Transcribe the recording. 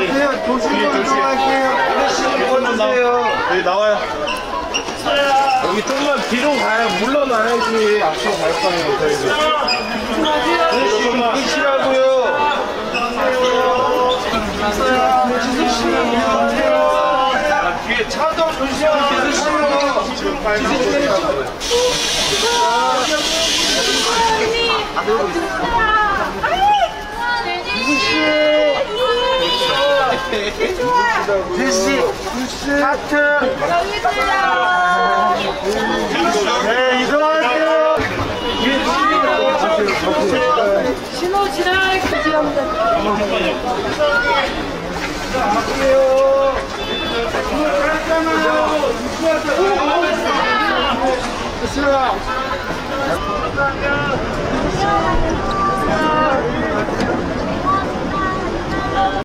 이동하세요. 도시로 이동할게요. 하나씩 꺼주세요. 여기 나와요. 여기 좀만 뒤로 가야 물러나야지 앞으로 갈 거예요. 저희도. 하나씩 끊으시라고요. 아, 뒤에 차도 조심하게 드세요. 지금 빨 리 대시 하트. 네, 이동하세요. 신호 지나갈 지점들. 갈게요. 됐어요.